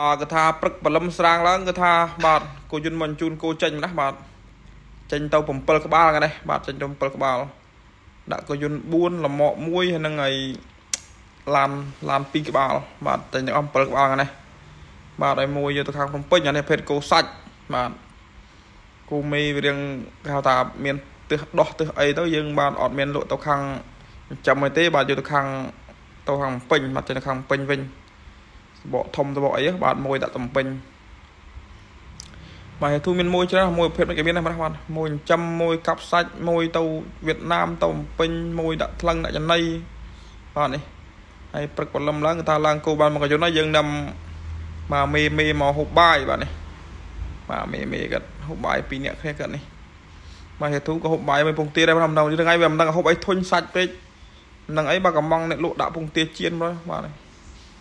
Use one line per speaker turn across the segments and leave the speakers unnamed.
អគឺថាព្រឹកបលឹមស្រាងឡើងគឺថាបាទគោយន្តមកជូនគោចេញម្ដេះបាទចេញទៅ7ក្បាលហ្នឹងបាទចេញទៅ7ក្បាលដាក់គោយន្ត4លម៉ក1ហើយនឹងឯឡានឡាន2ក្បាល បាទចេញទាំងអស់7ក្បាលហ្នឹងបាទហើយមួយយកទៅខាងភ្នំពេញអានេះភេទគោសាច់បាទគោមេវារៀងគេហៅថាមានទឹះដោះទឹះអីទៅយើងបាទអត់មានលក់ទៅខាងចាំមិនទេបាទយកទៅខាងទៅខាងពេញបាទចេញទៅខាងពេញវិញស បកធំសបកអីបាទមួយដាក់តំពេញបាទទូមានមួយច្រើនមួយប្រភេទមិនគេមានដែរបាទមួយចិញ្ចឹមមួយកាប់សាច់មួយទៅវៀតណាមទៅបំពេញមួយដាក់ថ្លឹងដាក់ចំណីបាទនេះហើយព្រឹកព្រលឹមឡើងគឺថាឡើងគោបានមកកយន្តហើយយើងនាំបាទមេមេមកហូបបាយបាទនេះបាទមេមេគាត់ហូបបាយពីរនាក់គ្នាគាត់នេះបាទហេទូក៏ហូបបាយមួយពងទាដែរមិនដឹងថ្ងៃវាមិនដឹងហូបអីធុញសាច់ពេកនឹងអីបើកំងអ្នកលក់ដាក់ពងទាជៀនមកបាទនេះ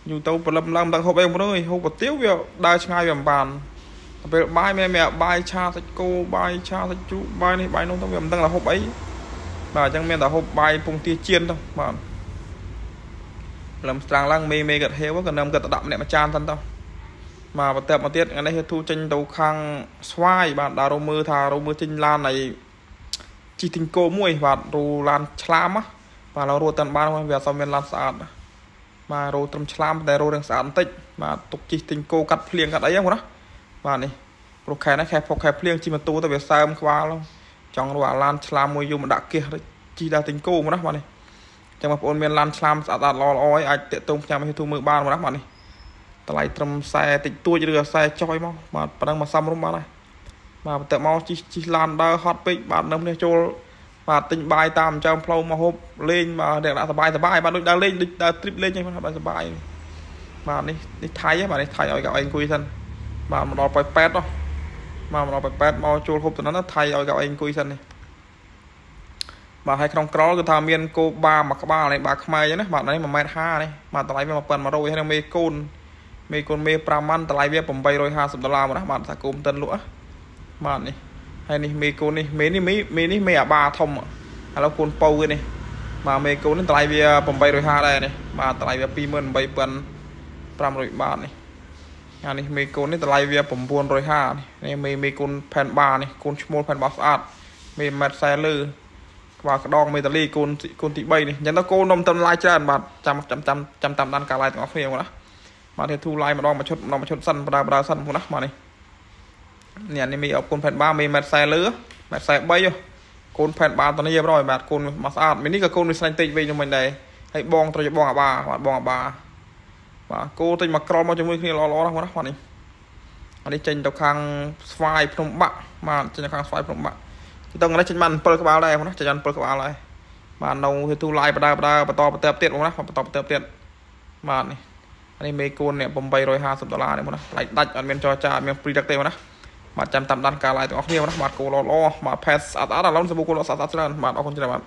យូរទៅព្រលឹមឡើងមិនដឹងហូបអីបងប្អូនអើយហូបប្រទាវវាដើរឆ្ងាយវាមិនបានទៅពេលបាយមែនមែនបាយឆាសាច់គោបាយឆាសាច់ជ្រូកបាយនេះបាយនោះទៅវាមិនដឹងថាហូបអីបាទអញ្ចឹងមានតែហូបបាយពងទាចៀនទៅបាទព្រលឹមស្រាំងឡើងមេមេគាត់ហេវក៏នឹមគាត់ទៅដាក់ម្នាក់មួយចានទៅទៅបាទបន្ទាប់មកទៀតថ្ងៃនេះធូចេញទៅខាងស្វាយបាទដល់រមើថារមើចេញឡានហើយជីទិញគោមួយបាទរូឡានឆ្លាមបាទឡូវរត់តាន់បានវាអត់មានឡានស្អាតណា បាទរោត្រឹមឆ្លាមតែរោរឿងស្អាតបន្តិចបាទទុកជីទិញគោកាត់ភ្លៀងកាត់អីហ្នឹងណាបាទនេះព្រោះខែនេះខែផុកខែភ្លៀងជីម៉ូតូទៅវាសើមក្បាលចង់រកអាឡានឆ្លាមមួយយកមកដាក់គៀសជីដល់ទិញគោមកណាបាទនេះចឹងបងប្អូនមានឡានឆ្លាមស្អាតស្អាតល្អល្អឲ្យអាចតាក់ទងផ្ញើមកទូមើលបានមកណាបាទនេះតម្លៃត្រឹមខ្សែតិចតួចឬខ្សែចុយមកបាទប៉ណ្ណឹងមកសំរុំបានហើយបាទបន្ទាប់មកជីជីឡានដើរហត់ពេកបាទនៅនេះចូល បាទទិញបាយតាមចាំផ្លូវមកហូបលេងបាទអ្នកដាក់សបាយសបាយបាទដូចដើរលេងដូចដើរ trip លេងអញ្ចឹងបាទសបាយបាទនេះនេះថៃបាទនេះថៃឲ្យកៅអីអង្គុយសិនបាទមកដល់ប៉ោយប៉ែតហ៎បាទមកដល់ប៉ោយប៉ែតមកចូលហូបទៅនោះថៃឲ្យកៅអីអង្គុយសិននេះបាទហើយក្នុងក្រលគឺថាមានគោបាមួយក្បាលនេះបាទខ្មែរអញ្ចឹងណាបាទនេះ1ម៉ែត្រ50នេះបាទតម្លៃវា1100ហើយនឹងមេកូនមេកូនមេ5ម៉ាន់តម្លៃវា850ដុល្លារមកណាបាទថាគោមតិនលក់បាទនេះ ហើយនេះមេកូននេះមេនេះមេមេនេះមេអាបាធំឥឡូវកូនពៅនេះបាទមេកូននេះតម្លៃវា850ដែរនេះបាទតម្លៃវា28500បាតនេះអានេះមេកូននេះតម្លៃវា950នេះមេមេកូនផែនបានេះកូនឈ្មោលផែនបាស្អាតមេម៉ែត្រ40លើក្បាលក្ដងមេតាលីកូនកូនទី3នេះអញ្ចឹងទៅកូននំតំឡាយច្រើនបាទចាំចាំចាំចាំតាមដានការឡាយទាំងអស់គ្នាមកណាបាទនេះធូឡាយម្ដងមួយឈុតម្ដងមួយឈុតសិនបដាបដាសិនមកណាបាទនេះ នេះនេះមីអបកូនផែនបាមេម៉ែត្រ40លើម៉ែត្រ43កូនផែនបាតនេះប្រយបាទកូនមកស្អាតមីនេះក៏កូនវាស្លាញ់តិចវិញមិនដែរហើយបងត្រូវបងអាបាបាទបងអាបាបាទគោទិញមកក្រមកជាមួយគ្នាល្អល្អណាស់បាទនេះអានេះចេញទៅខាងស្វាយភ្នំបាក់បាទចេញទៅខាងស្វាយភ្នំបាក់ទៅថ្ងៃនេះចេញបាន7ក្បាលដែរណាចេញបាន7ក្បាលហើយបាទនៅហេទូឡាយបដាបដាបន្តបន្តទៀតមកណាបន្តបន្តទៀតបាទនេះអានេះមេកូននេះ850ដុល្លារនេះមកណាថ្លៃដាច់អត់មានចរចាអត់មានព្រីដឹកទេមកណា បាទចាំតាមដានការឡាយទាំងអស់គ្នាណាបាទគោល្អល្អបាទផេតស្អាតស្អាតឥឡូវសប៊ូគោល្អស្អាតស្អាតច្រើនបាទអរគុណច្រើនបាទ